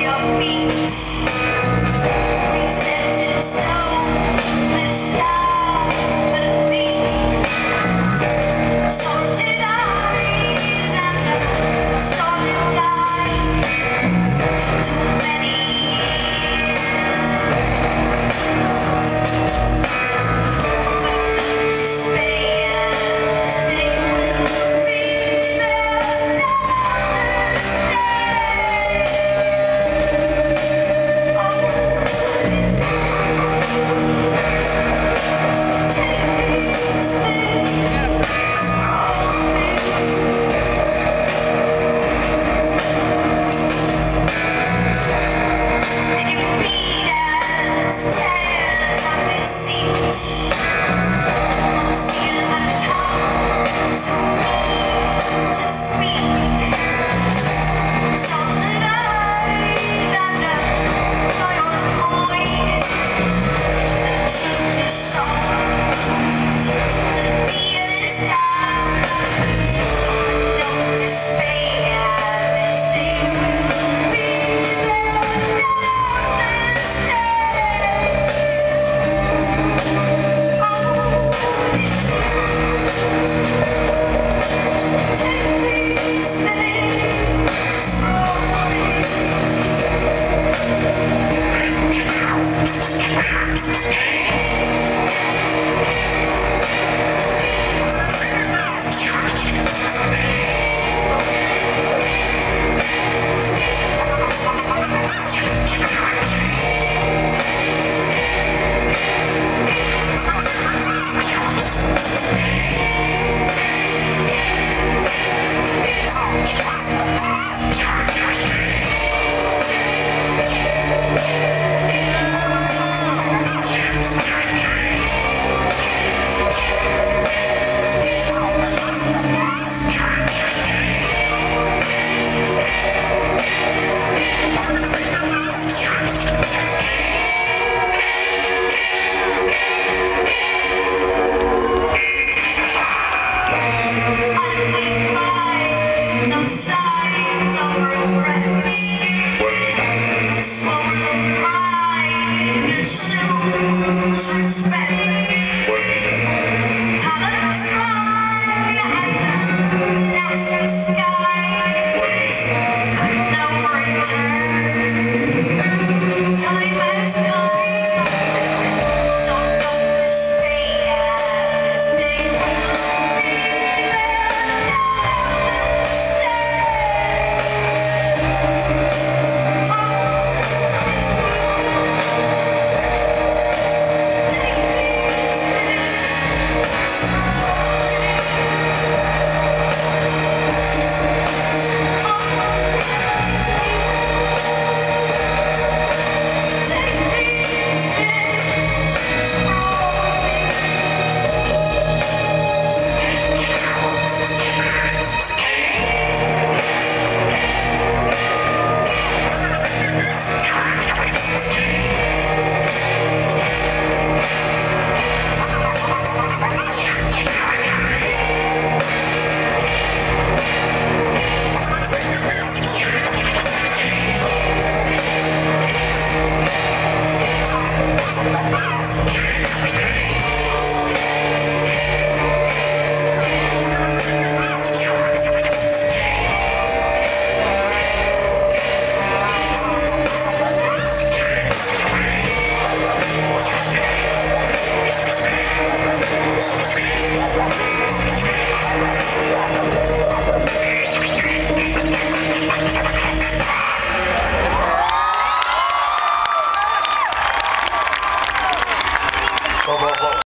your feet. Thank you. respect.